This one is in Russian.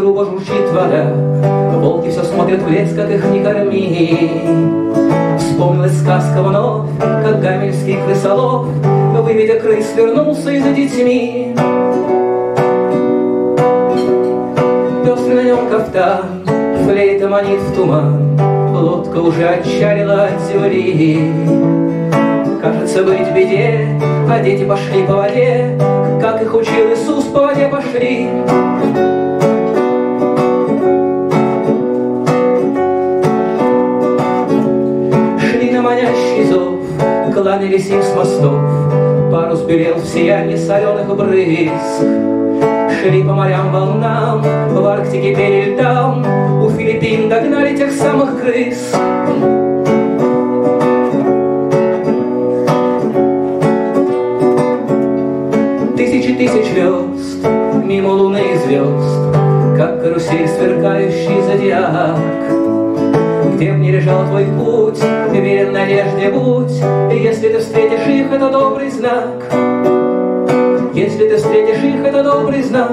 грубо журчит вода, Волки все смотрят в лес, как их не корми. Вспомнилась сказка вновь, как гамельский крысолов, Выведя крыс, вернулся и за детьми. Пестрый на нем кафтан, флейта манит в туман, Лодка уже отчалила от земли. Кажется, быть в беде, а дети пошли по воде, Как их учил Иисус, по воде пошли. Шли на манящий зов, кланялись им с мостов, Парус белел в сиянии соленых брызг. Шли по морям волнам, в Арктике пели льдам, У Филиппин догнали тех самых крыс. Звезд, мимо луны и звезд, Как карусель сверкающий зодиак. Где ни лежал твой путь, верен надежде будь, И если ты встретишь их, это добрый знак. Если ты встретишь их, это добрый знак.